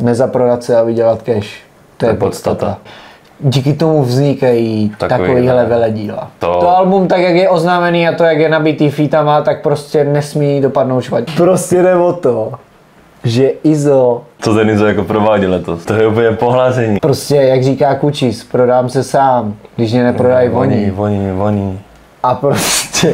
Nezaprodat se a vydělat cash. To je podstata. Díky tomu vznikají Takový, takovýhle veledíla. To- To... album, tak jak je oznámený a to, jak je nabitý featama, tak prostě nesmí dopadnout špatně. Prostě jde o to, že Izo Co ten Izo jako provádí letos? To je úplně pohlázení. prostě, jak říká Kučis, prodám se sám, když mě neprodají oni. voní, voní. A prostě...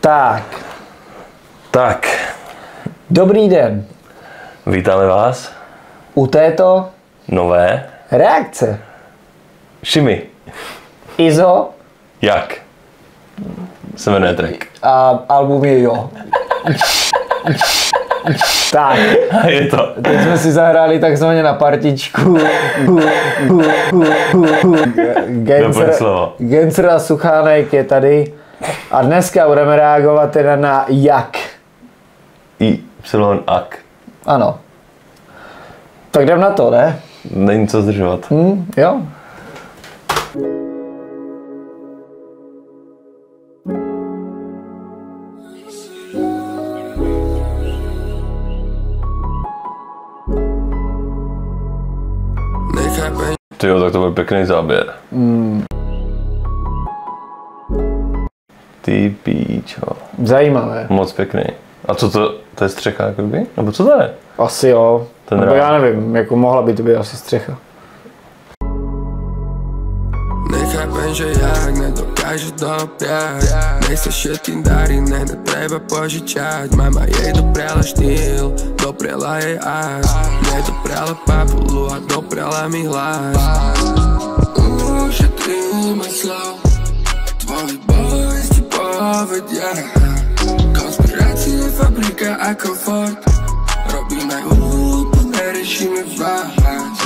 Tak, Tak, dobrý den. Vítáme vás. U této Nové. reakce Šimi. Izo Jak? Se jmenuje track. a album je Jo. tak, A je to. teď jsme si zahráli takzvaně na partičku. Gencer a Suchánek je tady. A dneska budeme reagovat teda na Jak. I, Y, ak. Ano. Tak jdem na to, ne? Není co zdržovat. Hm, jo? Ty jo, tak to byl pěkný záběr. Ty píčo. Zajímavé. Moc pěkný. A co to, to je střecha jakoby? Nebo co to je? Asi jo. Ten Nebo já nevím, jako mohla by to být asi střecha. nechápem, že jak nedokážeš dopriať Nechceš všetkým darí, ne, netreba požičať Mama jej dopriala štýl, dopriala jej Mne dopriala papulu a dopriala mi hlas Ušetríme slov, tvoji boys ti povedia fabrika a komfort Robíme úplne, riešime váhať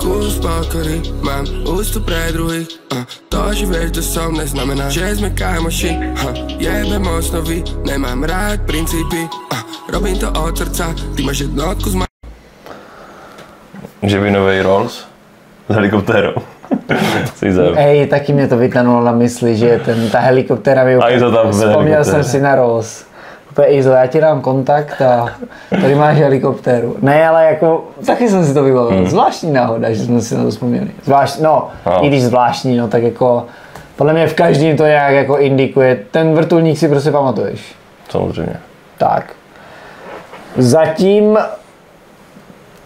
Kus pokory, mám ústup pre druhých uh, To, že vieš, kto som, neznamená, že sme kamoši uh, Jebe moc nový, nemám rád princípy uh, Robím to od srdca, ty máš jednotku z ma- Že by nový Rolls? S helikoptérou. Ej, taky mě to vytanulo na mysli, že ten, ta helikoptéra mi A i to tam v Vzpomněl jsem si na Rolls. Úplně Izo, já ti dám kontakt a tady máš helikoptéru. Ne, ale jako, taky jsem si to vybavil. Hmm. Zvláštní náhoda, že jsme si na to vzpomněli. Zvlášť, no, No. i když zvláštní, no tak jako, podle mě v každém to nějak jako indikuje. Ten vrtulník si prostě pamatuješ. Samozřejmě. Tak. Zatím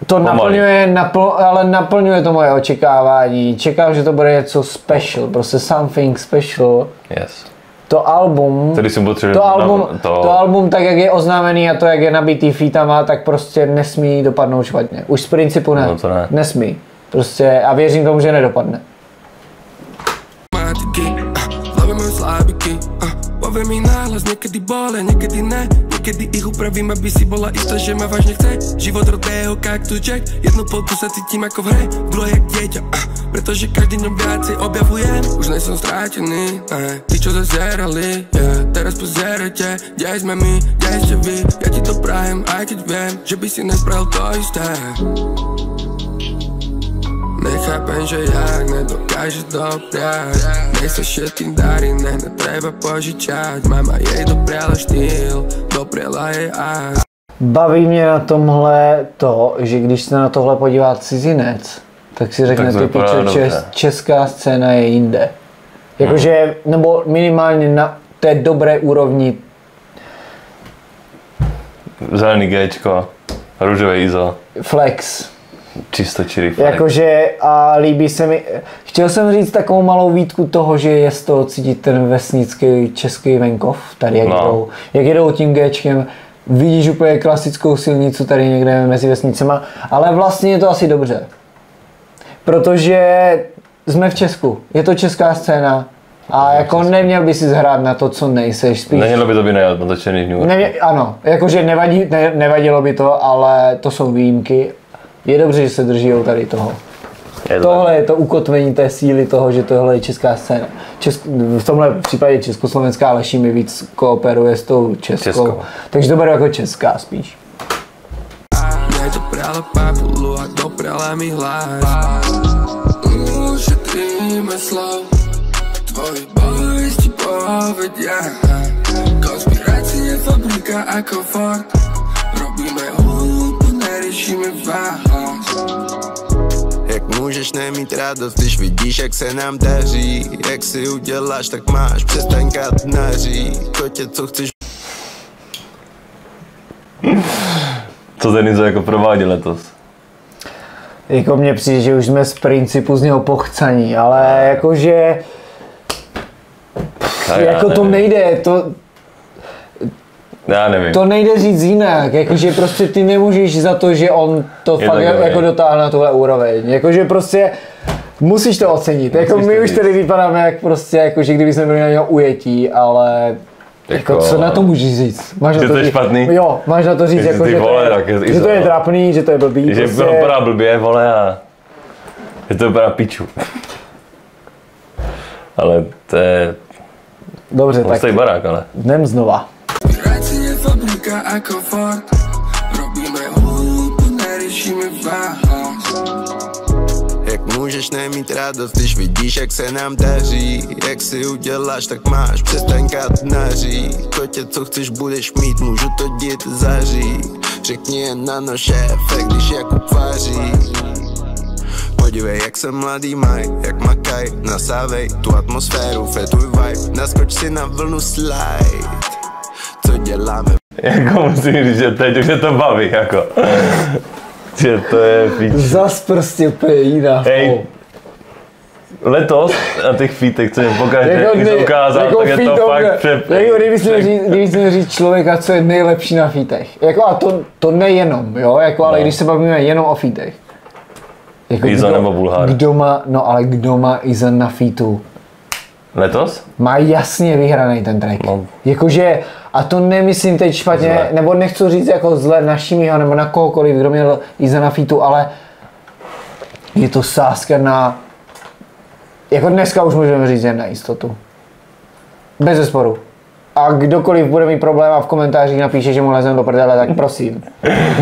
to Pomalý. naplňuje, napl, ale naplňuje to moje očekávání. Čekám, že to bude něco special, prostě something special. Yes. To album, Tedy jsem potřeboval to album, na- to... to album tak, jak je oznámený a to, jak je nabitý featama, tak prostě nesmí dopadnout špatně. Už z principu ne. No to ne. Nesmí. Prostě a věřím tomu, že nedopadne. matiky uh, Povie mi náhlas, niekedy bole, niekedy ne. Niekedy ich upravím, aby si bola istá, že ma vážne chce. Život rodého kaktus jack. Jednu polku sa cítim ako v hre, druhé jak dieťa uh, Pretože každý dňom viacej objavujem Už nie som strátený, ne. Tí, čo zazerali, yeah Teraz pozerajte, kde sme my, kde ste vy. Ja ti to prajem, aj keď viem Že by si nespravil to isté Nechápem, že jak nedokážeš dopriať Nechceš všetkým darí, ne, netreba požičať Mama jej dopriala štýl, dopriala jej ás Baví mě na tomhle to, že když se na tohle podívá cizinec, tak si řekne, Tak to ty dobře. čes, česká scéna je jinde. Jakože, nebo minimálně na té dobré úrovni Zelený Gčko, růžový Izo, flex. Čisto čirý flex. Jakože a líbí se mi, chtěl jsem říct takovou malou výtku toho, že je z toho cítit ten vesnický český venkov, tady jak, No. jedou, jak jedou tím Gčkem, vidíš úplně klasickou silnicu tady někde mezi vesnicema, ale vlastně je to asi dobře. Protože jsme v Česku, je to česká scéna a jako neměl by si zhrát na to, co nejseš, spíš Nemělo by to být natočený v New Yorku. Ano, jakože nevadí, ne, nevadilo by to, ale to jsou výjimky. Je dobře, že se drží tady toho. Je to Tohle je to ukotvení té síly toho, že tohle je česká scéna. Česk, v tomhle případě československá, ale mi víc kooperuje s tou českou. Českou. Takže to beru jako česká spíš. A mi hlas Ušetríme slov, tvoji povedia Konspirácie, fabrika a komfort Neřešíme vás Jak můžeš nemít radost, když vidíš, jak se nám daří? Jak si uděláš, tak máš, přestaň katnaří To tě, co chceš Co Denizo jako provádí letos? Jako mně přijde, že už jsme z principu z něho pochcaní, ale jakože A já jako to nejde, to, Já nevím. to nejde říct jinak, jakože prostě ty nemůžeš za to, že on to Je fakt tak jako, dobrý. jako dotáhl na tuhle úroveň, jakože prostě musíš to ocenit, jako Musíš my to už tady vypadáme jak prostě, jakože kdyby jsme byli na něho ujetí, ale jako, Jako- co na to můžeš říct? Máš Že na to je říct, špatný? Jo, máš na to říct, jako, že, vole, to je- je, že to je trapný, že to je blbý, že prostě, prostě... vypadá blbě, vole, a je to vypadá piču. Ale to je dobře, tak barák, ale. jdem znova. Fabrika ako Ford Robíme hudbu, neřešíme vás Jak můžeš nemít radost, když vidíš, jak se nám daří? Jak si uděláš, tak máš, přestaň katnaří To tě, co chceš, budeš mít, můžu to dít zaří. Řekni jen na no šéfe, když jako tváří Podívej, jak se mladý maj, jak makaj Nasávej tu atmosféru, fetuj vibe. Naskoč si na vlnu slide. Co děláme Jako musím říct, že teď už je to baví, jako. že to je pič. Zas prostě úplně jiná. Hej, letos na těch fítech, co mě pokaždé jako ne- ukázal, tak je to fakt over. přep... Jako kdyby jsme říct, kdyby říct člověka, co je nejlepší na fítech. Jako a to, to nejenom, jo, jako, ale No. když se bavíme jenom o fítech. Jako Iza nebo Bulhár. Kdo má, no ale kdo má Iza na featu? Letos? Má jasně vyhraný ten track. No. Jakože, a to nemyslím teď špatně, Zle. nebo nechci říct jako zle na Šimího, nebo na kohokoliv, kdo měl Iza na featu, ale je to sázka na, jako dneska už můžeme říct jen na jistotu. Bez zesporu. A kdokoliv bude mít problém a v komentářích napíše, že mu lezem do prdele, tak prosím.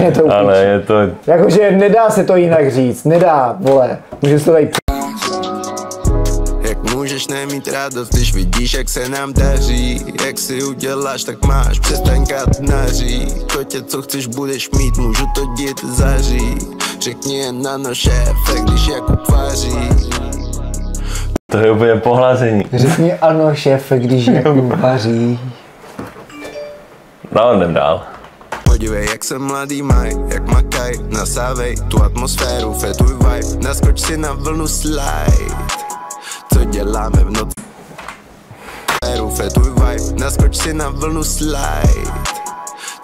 Je to Ale je to... Jakože nedá se to jinak říct, nedá, vole. Může se to tady můžeš nemít radost, když vidíš, jak se nám daří Jak si uděláš, tak máš, přestaň katnaří To tě, co chceš, budeš mít, můžu to dít zaří Řekni jen na no šéfe, když jako tváří To je úplně pohlazení. Řekni ano, šéfe, když jako vaří. No, jdem dál. Podívej, jak se mladý maj, jak makaj Nasávej tu atmosféru, fetuj vibe Naskoč si na vlnu slide Co děláme v noci Fetuj vibe, naskoč si na vlnu slide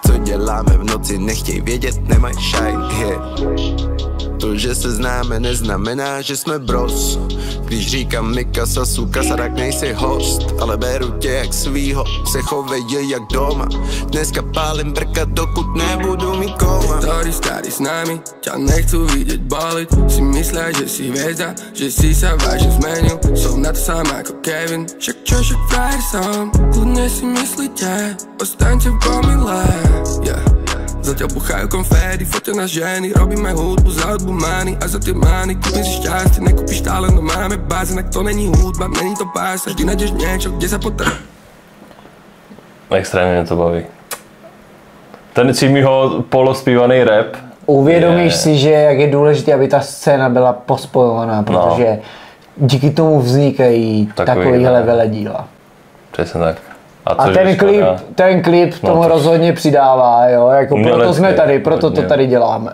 Co děláme v noci, nechtěj vědět, nemaj shine yeah. To, že se známe, neznamená, že jsme bros. Když říkám Mikasa, suka, tak nejsi host Ale beru tě jak svýho, se chovej jak doma. Dneska pálím brka, dokud nebudu mít koma. Ktorý starý s nami, ťa nechcú vidieť boliť Si myslia, že si hviezda, že si sa vážne zmenil Som na to sám ako Kevin, však čo, však frajer som Kľudne si myslíte, ostaňte v pomile yeah. Zatiaľ buchajú konfédy, fotia na ženy Robíme hudbu za hudbu mány A za tie mány kúpim si šťastie Nekúpiš stále, no máme bazének To není hudba, není to pása Vždy nájdeš niečo, kde sa potrebuješ Extrémně mě to baví. Ten Čimího polospívaný rap. Uvědomíš je- si, že jak je důležité, aby ta scéna byla pospojovaná, protože díky tomu vznikají Takový, takovýhle no. veledíla. Přesně tak. A což ten klip, škoda. ten klip No tomu to- rozhodně přidává, jo, jako proto jsme tady, proto to hodně. tady děláme.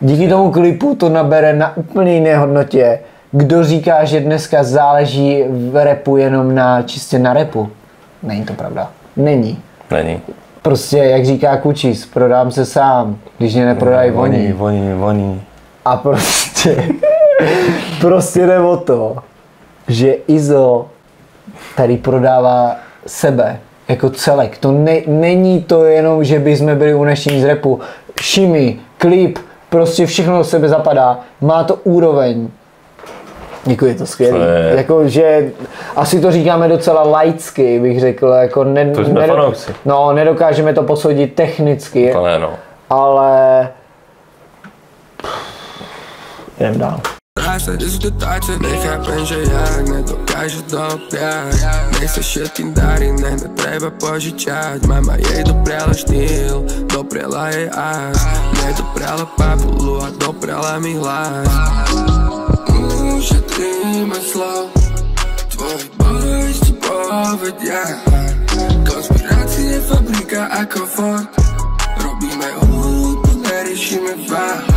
Díky tomu klipu to nabere na úplně jiné hodnotě. Kdo říká, že dneska záleží v repu jenom na čistě na repu? Není to pravda. Není. Není. Prostě, jak říká Kučis, prodám se sám, když mě neprodají oni. voní, voní. A prostě, prostě jde o to, že Izo tady prodává sebe jako celek. To ne, není to jenom, že by jsme byli unešení z repu. Šimi, klip, prostě všechno do sebe zapadá. Má to úroveň. Jako je to skvělé. Jako, že asi to říkáme docela laicky, bych řekl. Jako ne, To jsme fanoušci. no, nedokážeme to posoudit technicky, To ne, no. ale... Jdem dál. Práce, ty sú to táče Nechápem, že jak nedokážu dopiať Nech sa všetkým darí, ne netreba požičať Mama jej dopriala štýl, dopriala jej ás Mne dopriala papulu a dopriala mi hlas. Ušetríme slov Tvoji boys ti povedia. Konspirácie fabrika ako Ford Robíme hudbu, neriešime vás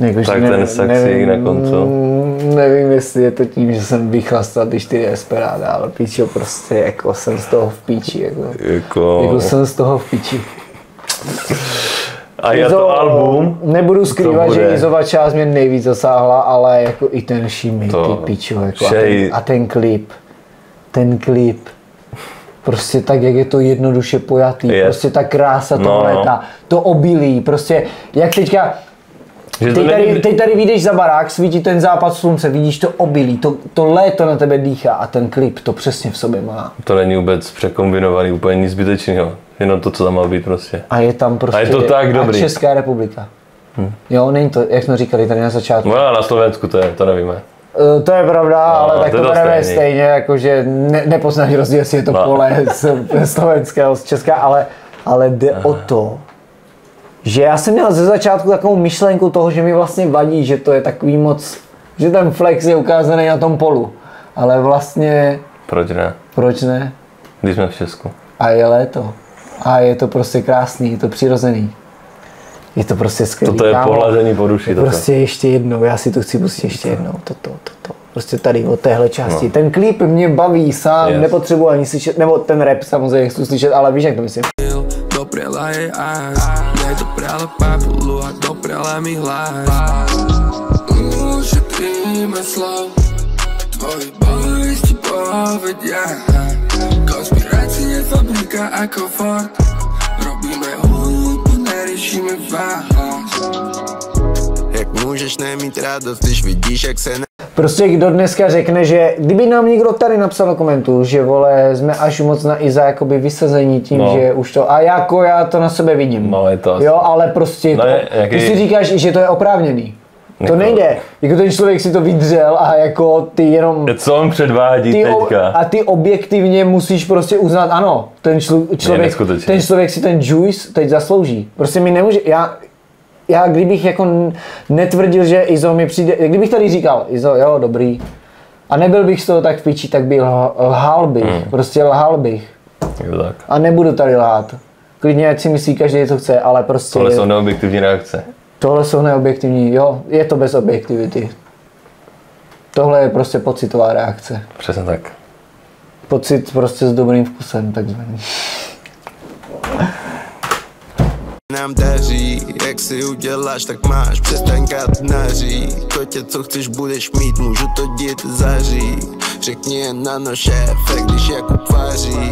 Jakož Tak ten saxík na koncu. mm, Nevím, jestli je to tím, že jsem vychlastal ty čtyři esperáda, ale píčo prostě jako jsem z toho v píči. Jako, Jako, jako jsem z toho v píči. a je to album, Nebudu skrývat, že Izova část mě nejvíc zasáhla, ale jako i ten Shimi, To- ty pičo, jako a, ten, a ten klip, ten klip, prostě tak, jak je to jednoduše pojatý, Yes. prostě ta krása No, toho no. léta, to obilí, prostě jak teďka, že Teď tady, teď tady vyjdeš za barák, svítí ten západ slunce, vidíš to obilí, to, to léto na tebe dýchá a ten klip to přesně v sobě má. to není vůbec překombinovaný, úplně nic zbytečného. Jenom to, co tam má být prostě. A je tam prostě... A je to tak dobrý. A Česká republika. Hm. Jo, není to, jak jsme říkali tady na začátku. No a na Slovensku to je, to nevíme. Eh, To je pravda, No, ale tak to bereme stejně, jakože ne, nepoznáš rozdíl, jestli je to No. pole z slovenského, z Česka, ale, ale jde o to, že já jsem měl ze začátku takovou myšlenku toho, že mi vlastně vadí, že to je takový moc, že ten flex je ukázaný na tom polu. Ale vlastně, Proč ne? proč ne? Když jsme v Česku. A je léto. A je to prostě krásný, je to přirozený. Je to prostě skvělý. Toto je kámo. pohlazení po duši. Toto. Prostě ještě jednou, já si to chci pustit ještě jednou, toto, toto. Prostě tady od téhle části. No. Ten klip mě baví sám, Yes. nepotřebuji ani slyšet, nebo ten rap samozřejmě chci slyšet, ale víš, jak to myslím. Štýl, dopriala jej ás Mne dopriala papulu a dopriala mi hlas. Ušetríme slov Tvoji boys ti povedia Konspirácie fabrika ako Ford. Robíme hudbu, neriešime vás Jak můžeš nemít radost, když vidíš, jak se Prostě kdo dneska řekne, že kdyby nám někdo tady napsal do komentu, že vole, jsme až moc na Iza jakoby vysazení tím, No. že už to, a jako já to na sebe vidím. No, je to asi- Jo, ale prostě, No, to, je- jaký- ty si říkáš, že to je oprávněný. To Jako- nejde. Jako ten člověk si to vydřel a jako ty jenom... Co on předvádí Ty o, teďka? a ty objektivně musíš prostě uznat, ano, ten člu, člověk, ten člověk si ten juice teď zaslouží. Prostě mi nemůže, já, já kdybych jako netvrdil, že Izo mi přijde, kdybych tady říkal, Izo, jo, dobrý, a nebyl bych z toho tak v piči, tak lh- lhal bych, Hmm. prostě lhal bych. Tak. A nebudu tady lhát. Klidně ať si myslí každý, co chce, ale prostě Tohle jsou neobjektivní reakce. tohle jsou neobjektivní, jo, je to bez objektivity. Tohle je prostě pocitová reakce. Přesně tak. Pocit prostě s dobrým vkusem, takzvaný. Nám daří Jak si uděláš, tak máš, přestaň katnaří To tě, co chceš, budeš mít, můžu to dít zaří Řekni jen na no šéfe, když Jakub vaří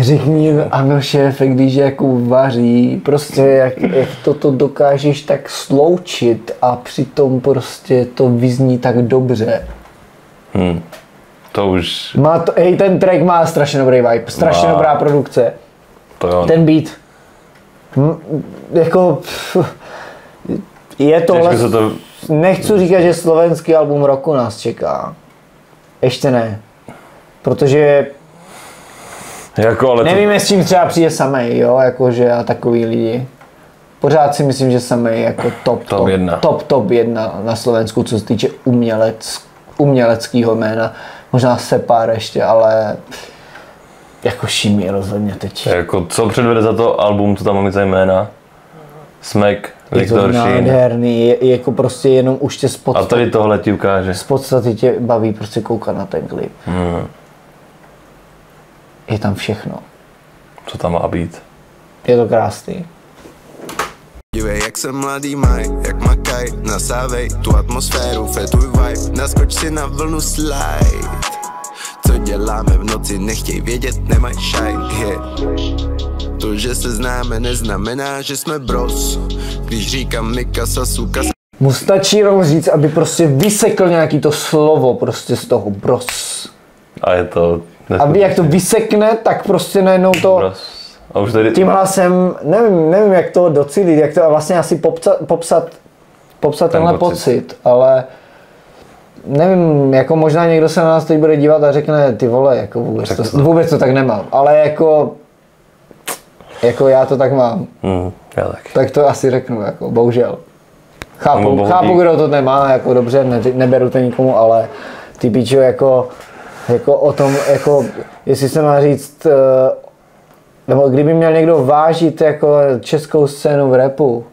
Řekni ano šéfe, když jako vaří, prostě jak, jak toto dokážeš tak sloučit a přitom prostě to vyzní tak dobře. Hm. To už, Má to, hej, ten track má strašně dobrý vibe, strašně Má. dobrá produkce. to jo. Ten beat, jako, pff, je tohle, se to, nechci říkat, že slovenský album roku nás čeká. Ještě ne. Protože jako, ale to, Nevíme, s čím třeba přijde samej, jo, jakože a takový lidi. Pořád si myslím, že samej jako top, top, jedna. top, top jedna na Slovensku, co se týče umělec, uměleckého jména. Možná Sepár ještě, ale jako Šimi rozhodně teď. jako, co předvede za to album, co tam máme za jména? Smek, Je to Viktor Sheen. nádherný, je, je jako prostě jenom už tě z A tady tohle ti ukáže. z podstaty tě baví prostě koukat na ten klip. Hmm. Je tam všechno. Co tam má být? Je to krásný. Podívej, jak se mladý maj, jak makaj, nasávej tu atmosféru, fetuj vibe, naskoč si na vlnu slide. Děláme v noci, nechtěj vědět, nemaj šaj, yeah. To, že se známe, neznamená, že jsme bros. Když říkám Mikasa, suka, Mu stačí jenom říct, aby prostě vysekl nějaký to slovo prostě z toho bros. A je to... Aby jak to vysekne, tak prostě najednou to Bros. A už tady... tím hlasem, nevím, nevím jak to docílit, jak to vlastně asi popsat, popsat, popsat Ten tenhle pocit. pocit. ale nevím, jako možná někdo se na nás teď bude dívat a řekne, ty vole, jako vůbec Tak to, to- vůbec to tak nemám, ale jako, jako já to tak mám, Hmm, já taky. tak to asi řeknu, jako bohužel. Chápu, bohu chápu, kdo to nemá, jako dobře, ne, neberu to nikomu, ale ty píčo, jako, jako o tom, jako, jestli se má říct, eh, nebo kdyby měl někdo vážit jako českou scénu v repu,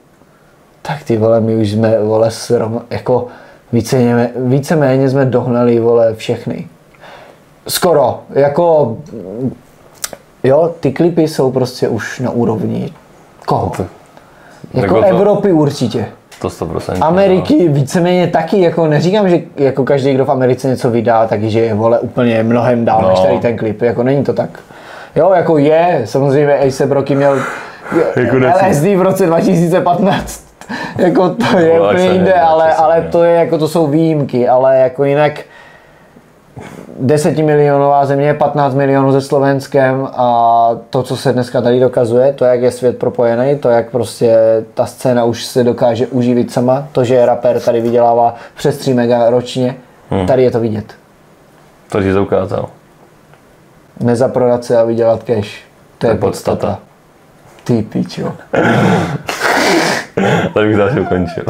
tak ty vole, my už jsme, vole, srom, jako víceméně, víceméně jsme dohnali, vole, všechny. Skoro, jako, jo, ty klipy jsou prostě už na úrovni koho? To- Jako to- Evropy určitě. To 100%. Ameriky víceméně taky, jako neříkám, že jako každý, kdo v Americe něco vydá, takže je vole úplně mnohem dál No. než tady ten klip, jako není to tak. Jo, jako je, samozřejmě A$AP Rocky měl Jako. LSD v roce 2015, jako to je No, úplně jinde, ale, to ale to je jako, to jsou výjimky, ale jako jinak desetimilionová země, 15 milionů se Slovenskem a to, co se dneska tady dokazuje, to, jak je svět propojený, to, jak prostě ta scéna už se dokáže uživit sama, to, že rapper tady vydělává přes 3 mega ročně, Hmm. tady je to vidět. To to ukázal. Nezaprodat se a vydělat cash, to je je podstata. podstata. Ty pičo. Tady bych to asi ukončil.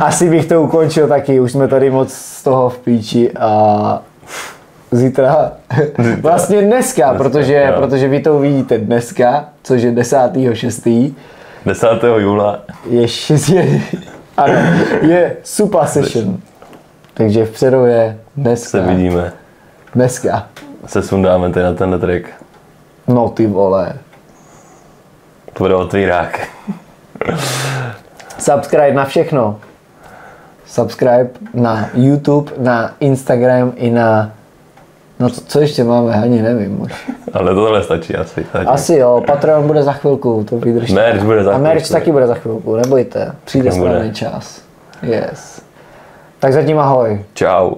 Asi bych to ukončil taky, už jsme tady moc z toho v píči a zítra, vlastně dneska, protože, jo. protože vy to uvidíte dneska, což je 10.6. 10. júla je, šest, je, ano, je super session. Takže v předu je dneska. se vidíme. Dneska. Se sundáme tady na tenhle track. No ty vole. To bude otvírák. Subscribe na všechno. Subscribe na YouTube, na Instagram i na... No co, co ještě máme, ani nevím už. Ale tohle stačí asi. Zatím. Asi jo, Patreon bude za chvilku, to vydržte. Merch bude za A merch chvilku. taky bude za chvilku, nebojte, přijde správný čas. Yes. Tak zatím ahoj. Čau.